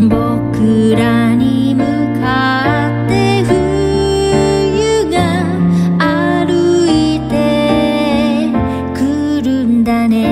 僕らに向かって冬が歩いてくるんだね。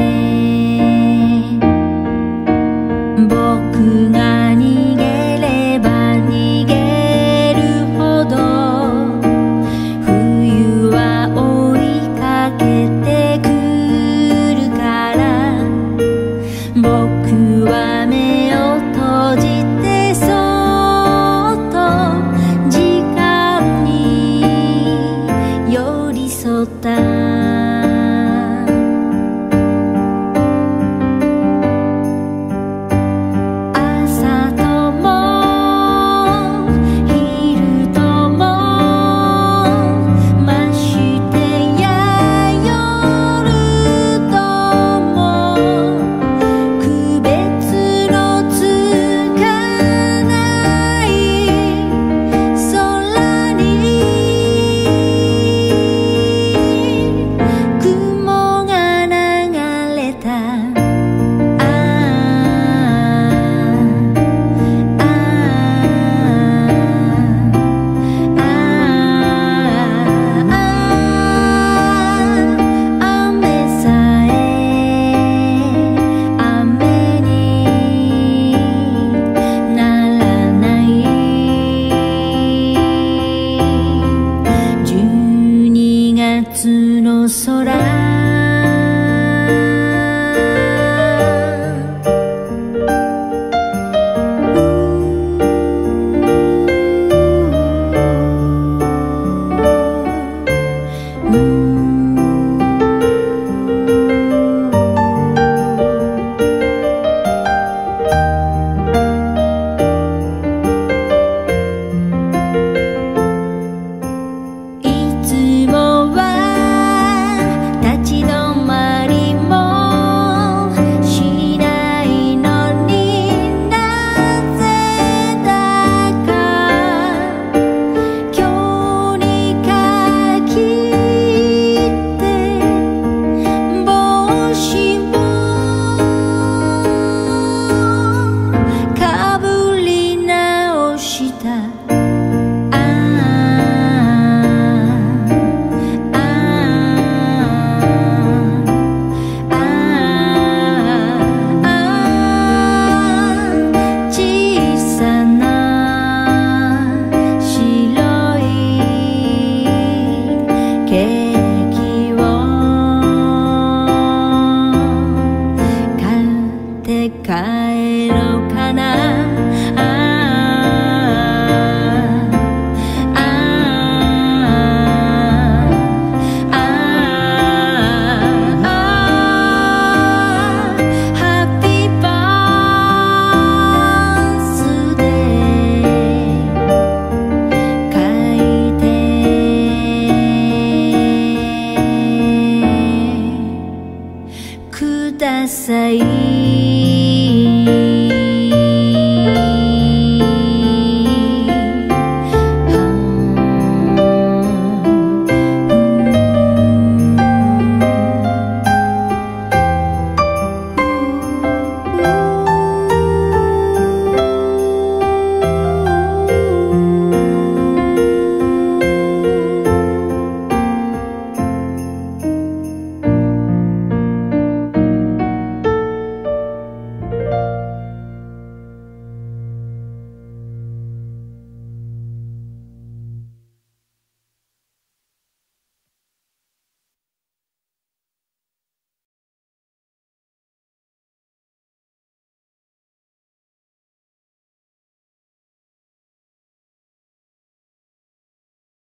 在意